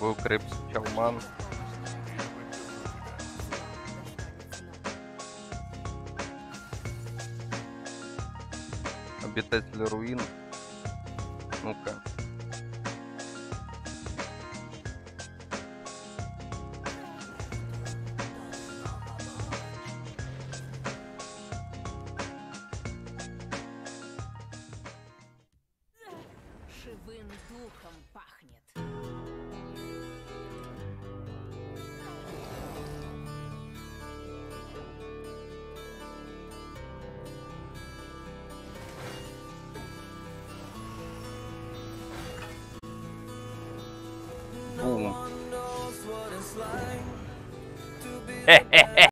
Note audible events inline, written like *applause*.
Был Крипс Чалман. Обитатель руин. Ну-ка. Живым духом пахнет. boom. *laughs*